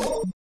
Oh!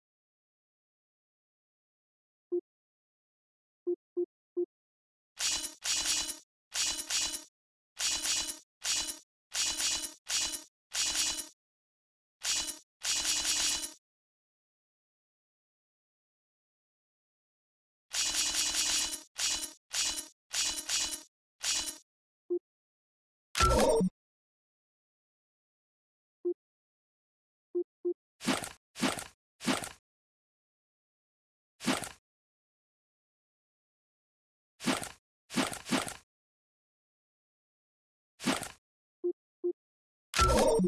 Oh!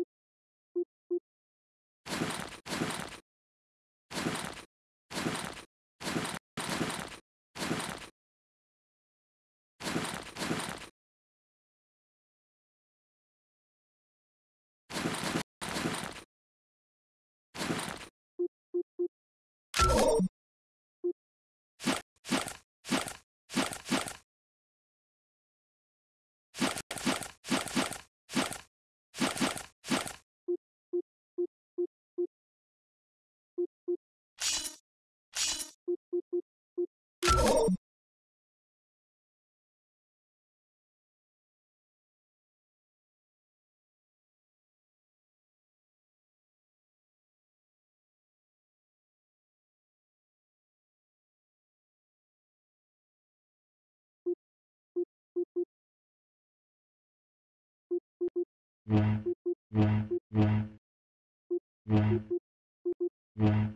Yeah.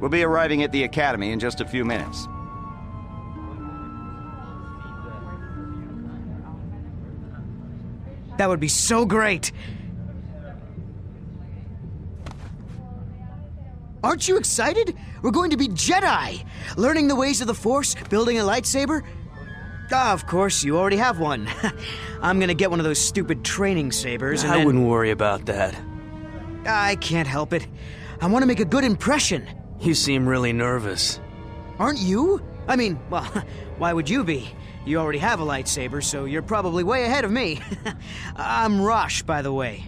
We'll be arriving at the Academy in just a few minutes. That would be so great! Aren't you excited? We're going to be Jedi! Learning the ways of the Force, building a lightsaber. Ah, of course, you already have one. I'm gonna get one of those stupid training sabers and I then... wouldn't worry about that. I can't help it. I want to make a good impression. You seem really nervous. Aren't you? I mean, well, why would you be? You already have a lightsaber, so you're probably way ahead of me. I'm Rosh, by the way.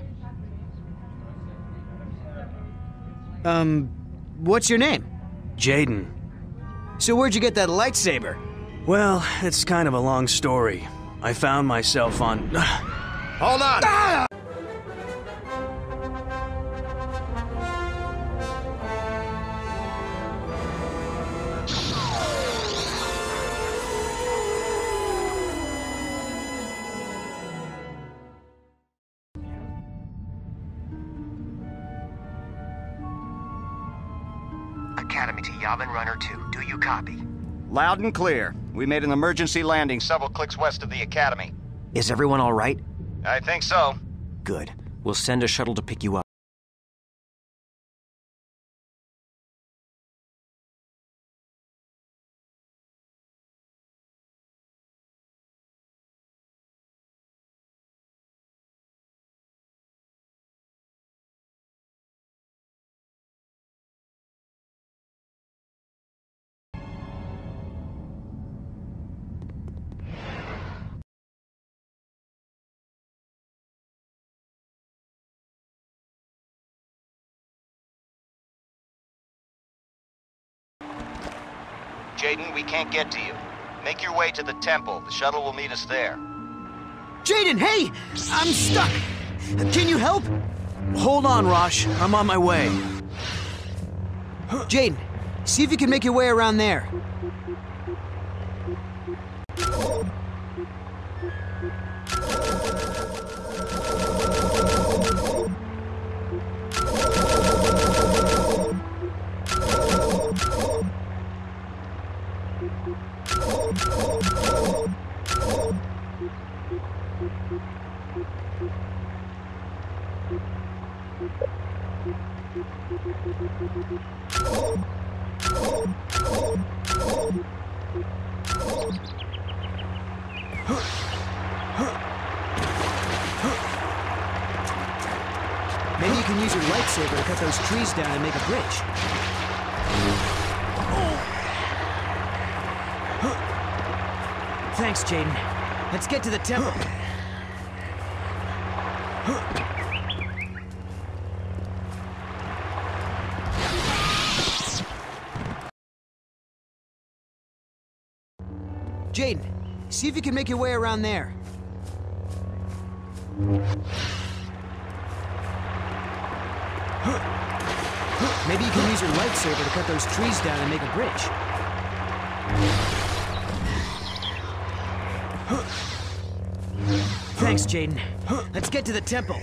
Um, what's your name? Jaden. So where'd you get that lightsaber? Well, it's kind of a long story. I found myself on. Hold on! Academy copy? Loud and clear. We made an emergency landing several clicks west of the Academy. Is everyone all right? I think so. Good. We'll send a shuttle to pick you up. Jaden, we can't get to you. Make your way to the temple. The shuttle will meet us there. Jaden, hey! I'm stuck! Can you help? Hold on, Rosh. I'm on my way. Jaden, see if you can make your way around there. Thanks, Jaden. Let's get to the temple. Jaden, see if you can make your way around there. Maybe you can use your lightsaber to cut those trees down and make a bridge. Thanks, Jaden. Let's get to the temple.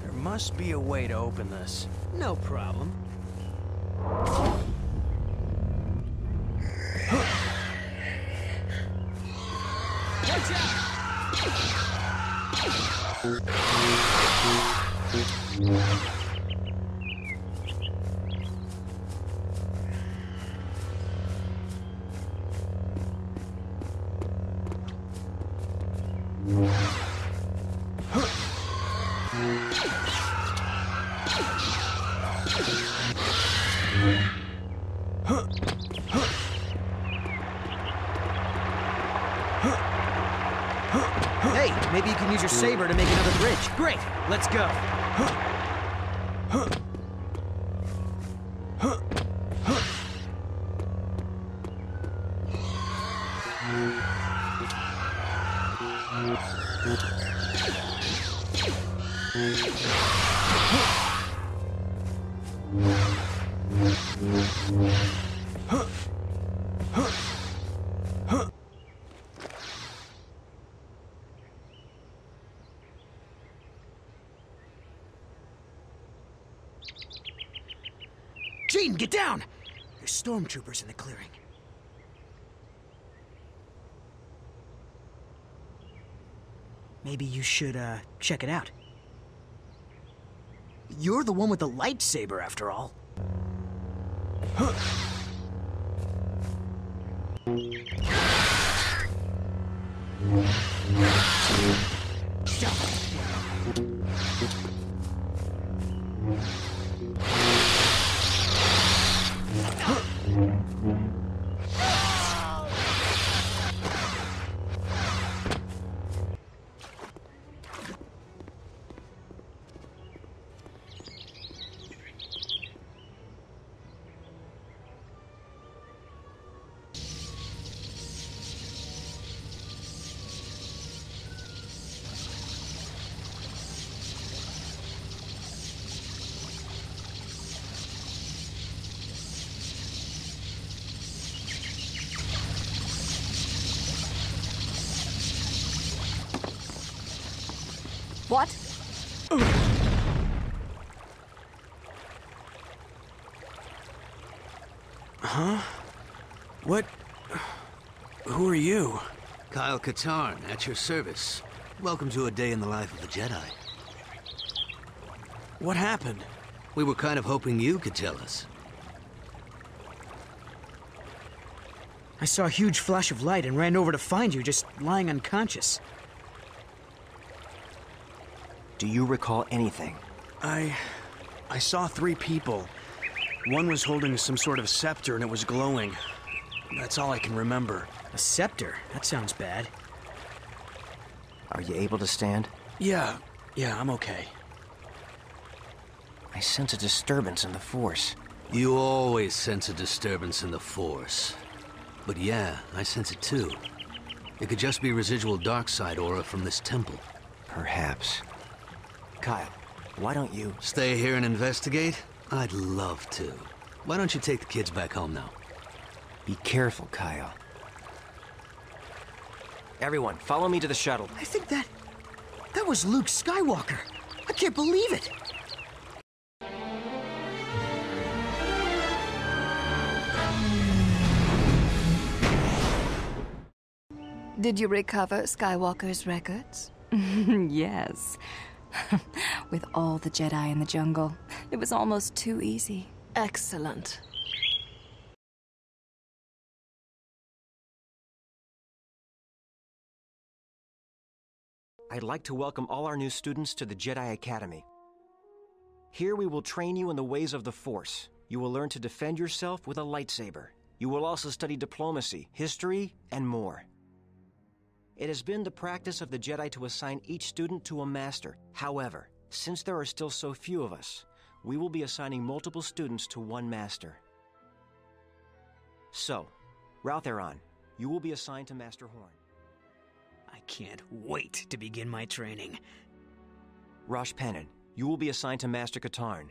There must be a way to open this. No problem. Hey, Jaden, get down! There's stormtroopers in the clearing. Maybe you should, uh, check it out. You're the one with the lightsaber, after all. What? Huh? What? Who are you? Kyle Katarn, at your service. Welcome to a day in the life of a Jedi. What happened? We were kind of hoping you could tell us. I saw a huge flash of light and ran over to find you just lying unconscious. Do you recall anything? I. I saw three people. One was holding some sort of scepter and it was glowing. That's all I can remember. A scepter? That sounds bad. Are you able to stand? Yeah, yeah, I'm okay. I sense a disturbance in the Force. You always sense a disturbance in the Force. But yeah, I sense it too. It could just be residual dark side aura from this temple. Perhaps. Kyle, why don't you? Stay here and investigate? I'd love to. Why don't you take the kids back home now? Be careful, Kyle. Everyone, follow me to the shuttle. I think that. that was Luke Skywalker. I can't believe it. Did you recover Skywalker's records? yes. With all the Jedi in the jungle, it was almost too easy. Excellent. I'd like to welcome all our new students to the Jedi Academy. Here we will train you in the ways of the Force. You will learn to defend yourself with a lightsaber. You will also study diplomacy, history, and more. It has been the practice of the Jedi to assign each student to a master. However, since there are still so few of us, we will be assigning multiple students to one master. So, Raltheron, you will be assigned to Master Horn. I can't wait to begin my training. Rosh Penin, you will be assigned to Master Katarn.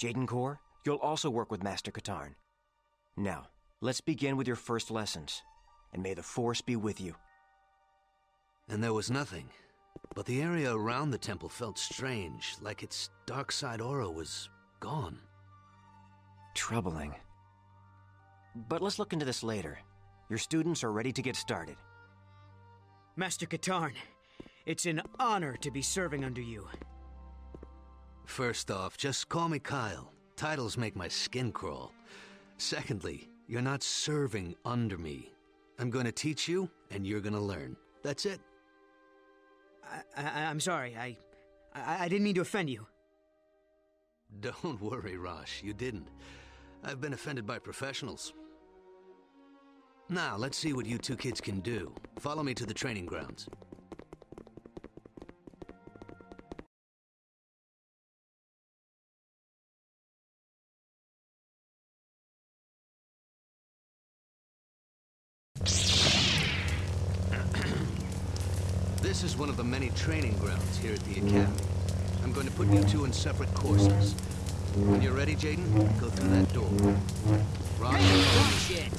Jaden Korr, you'll also work with Master Katarn. Now, let's begin with your first lessons. And may the Force be with you. And there was nothing. But the area around the temple felt strange, like its dark side aura was gone. Troubling. But let's look into this later. Your students are ready to get started. Master Katarn, it's an honor to be serving under you. First off, just call me Kyle. Titles make my skin crawl. Secondly, you're not serving under me. I'm going to teach you, and you're going to learn. That's it. I, I, I'm sorry. I, I, I didn't mean to offend you. Don't worry, Rosh. You didn't. I've been offended by professionals. Now, let's see what you two kids can do. Follow me to the training grounds. Training grounds here at the mm. Academy. I'm going to put you mm. two in separate courses. When you're ready, Jaden, go through that door. Rock Shit!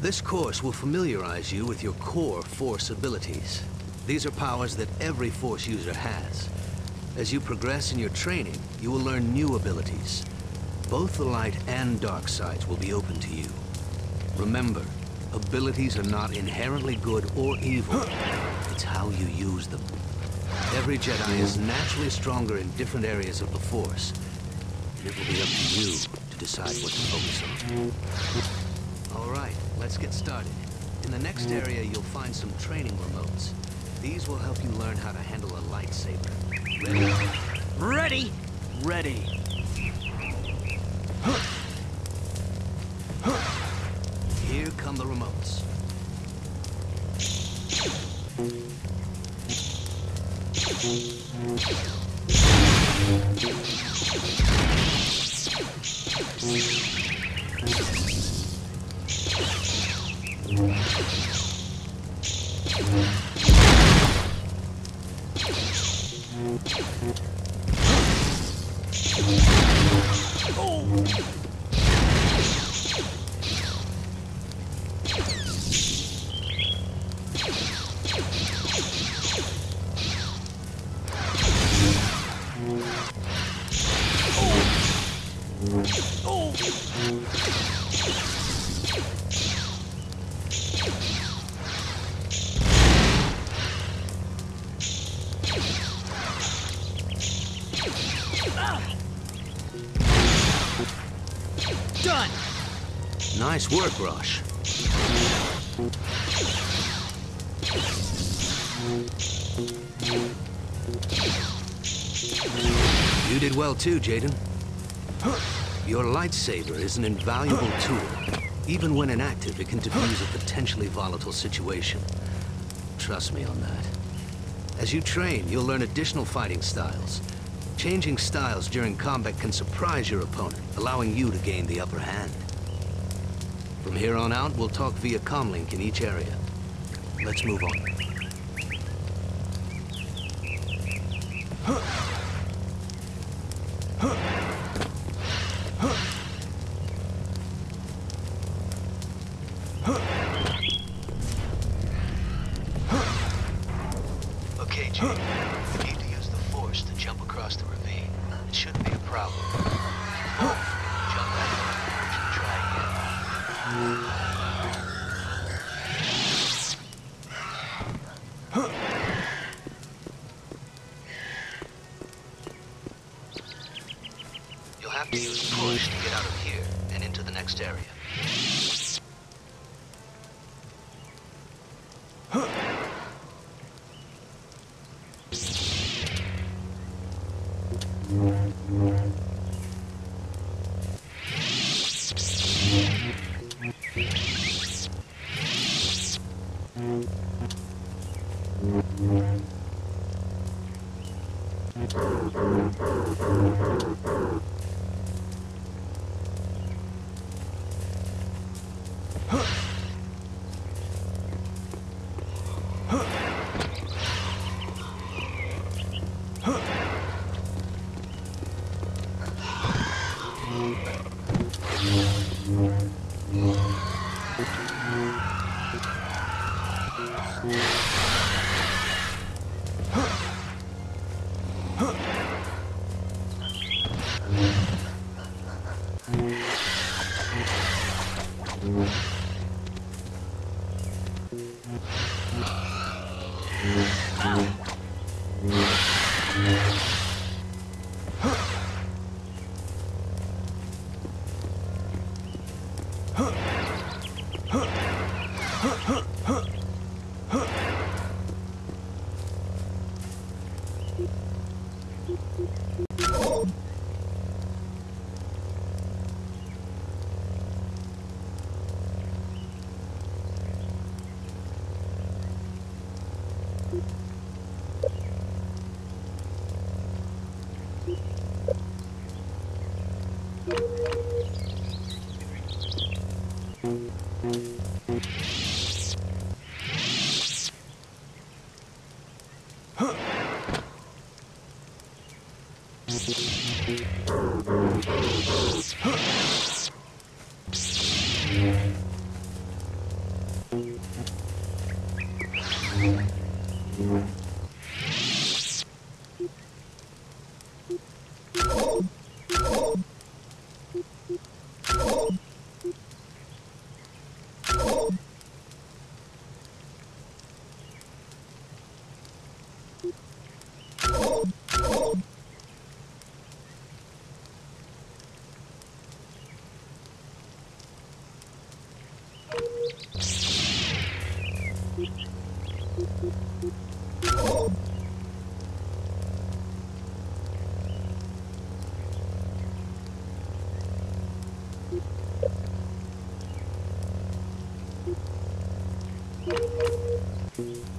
This course will familiarize you with your core Force abilities. These are powers that every Force user has. As you progress in your training, you will learn new abilities. Both the light and dark sides will be open to you. Remember, abilities are not inherently good or evil. It's how you use them. Every Jedi is naturally stronger in different areas of the Force. And it will be up to you to decide what to focus on. All right, let's get started. In the next area, you'll find some training remotes. These will help you learn how to handle a lightsaber. Ready? Ready? Here come the remotes. Work, Rosh. You did well too, Jaden. Your lightsaber is an invaluable tool. Even when inactive, it can defuse a potentially volatile situation. Trust me on that. As you train, you'll learn additional fighting styles. Changing styles during combat can surprise your opponent, allowing you to gain the upper hand. From here on out, we'll talk via comlink in each area. Let's move on. Okay, Jake. You need to use the Force to jump across the ravine. It shouldn't be a problem.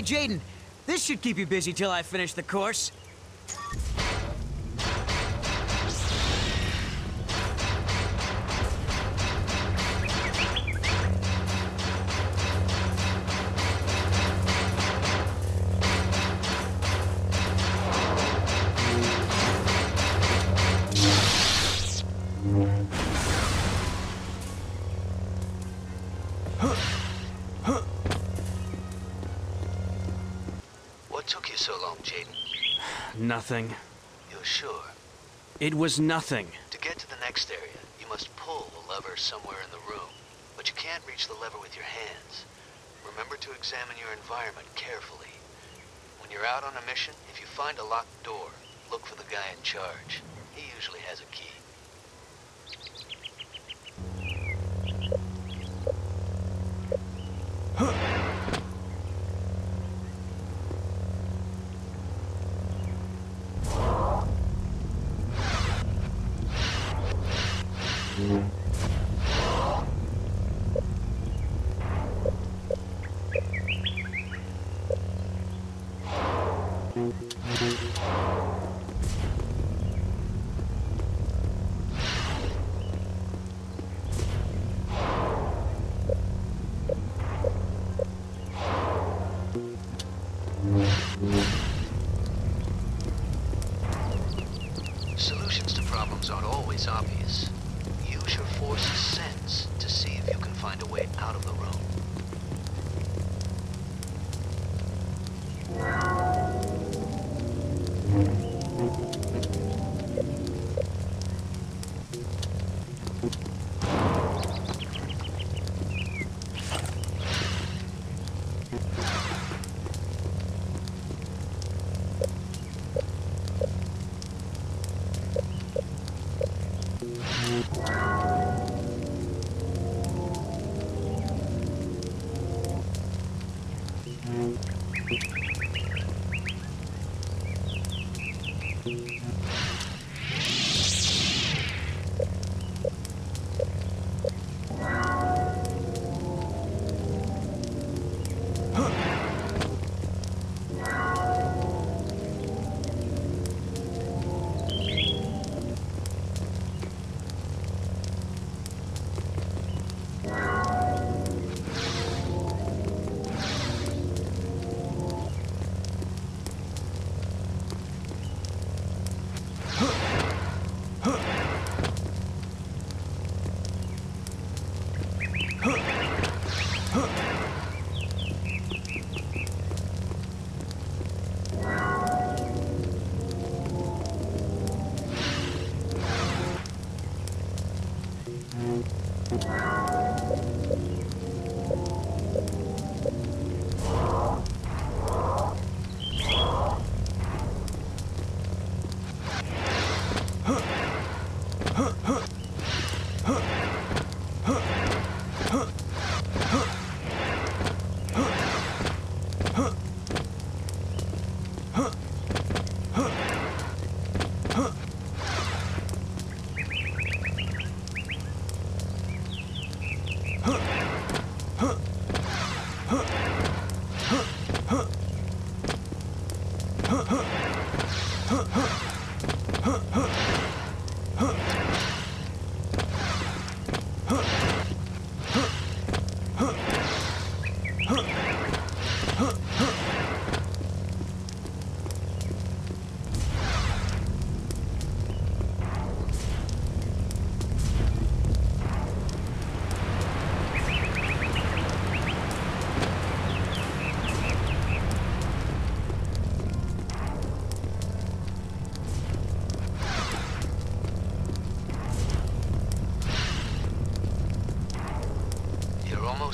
Hey, Jaden, this should keep you busy till I finish the course. Nothing. You're sure? It was nothing. To get to the next area, you must pull the lever somewhere in the room. But you can't reach the lever with your hands. Remember to examine your environment carefully. When you're out on a mission, if you find a locked door, look for the guy in charge. He usually has a key.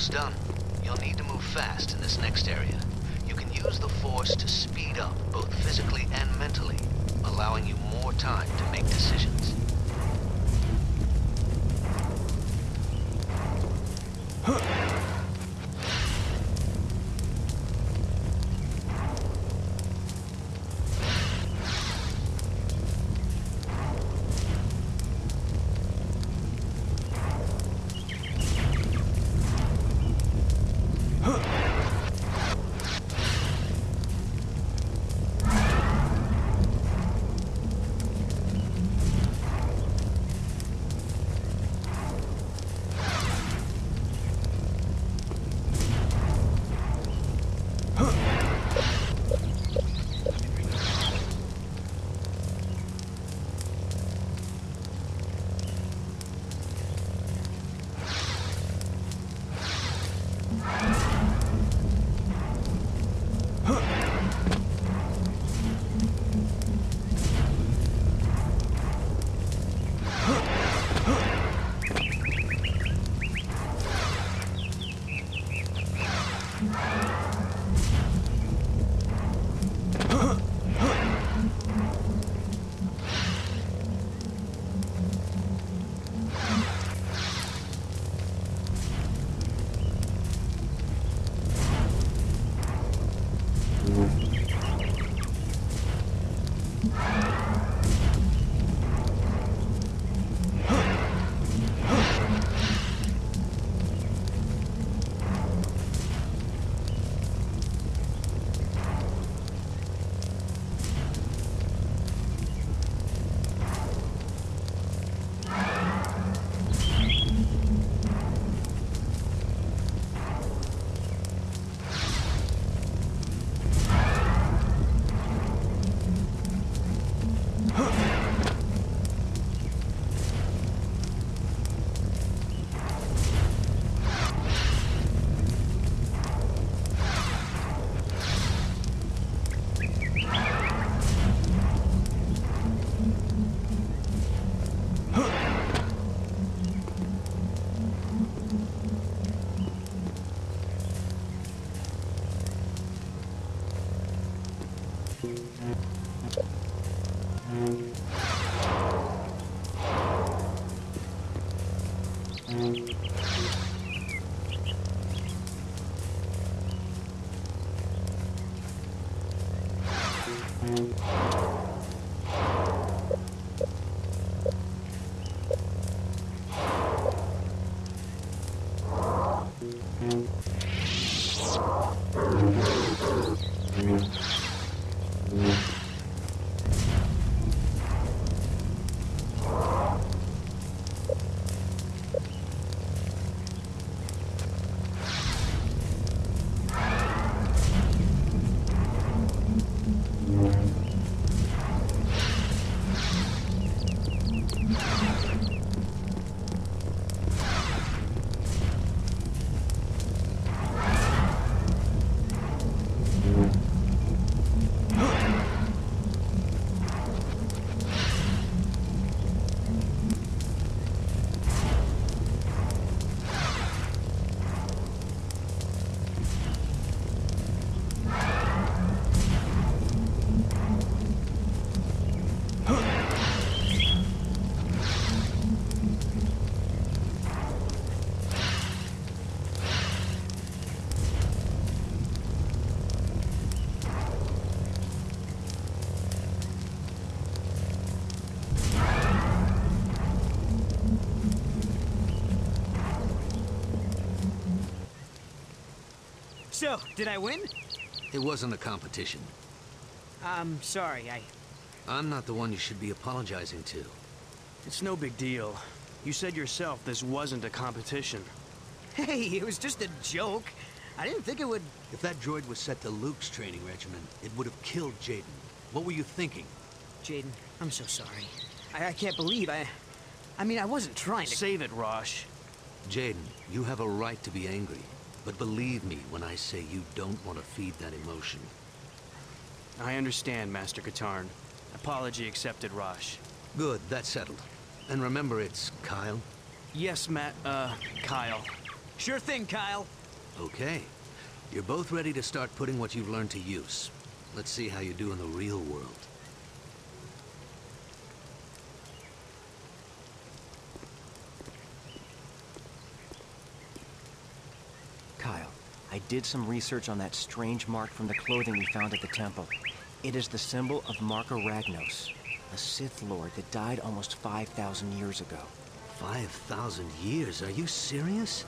Almost done. You'll need to move fast in this next area. You can use the Force to speed up, both physically and mentally, allowing you more time to make decisions. Música So, did I win? It wasn't a competition. I'm sorry, I I'm not the one you should be apologizing to. It's no big deal. You said yourself this wasn't a competition. Hey, it was just a joke. I didn't think it would. If that droid was set to Luke's training regimen, it would have killed Jaden. What were you thinking? Jaden, I'm so sorry. I, I can't believe I. I mean, I wasn't trying to. Save it, Rosh. Jaden, you have a right to be angry. But believe me when I say you don't want to feed that emotion. I understand, Master Katarn. Apology accepted, Rosh. Good, that's settled. And remember, it's Kyle? Yes, Matt, uh, Kyle. Sure thing, Kyle. Okay. You're both ready to start putting what you've learned to use. Let's see how you do in the real world. Kyle, I did some research on that strange mark from the clothing we found at the temple. It is the symbol of Marka Ragnos, a Sith Lord that died almost 5,000 years ago. 5,000 years? Are you serious?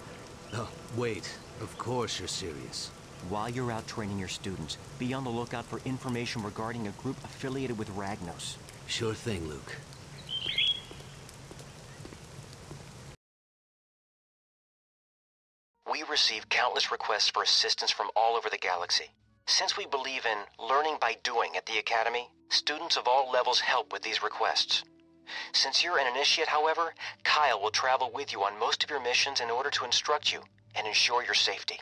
Oh, wait. Of course you're serious. While you're out training your students, be on the lookout for information regarding a group affiliated with Ragnos. Sure thing, Luke. We receive countless requests for assistance from all over the galaxy. Since we believe in learning by doing at the Academy, students of all levels help with these requests. Since you're an initiate, however, Kyle will travel with you on most of your missions in order to instruct you and ensure your safety.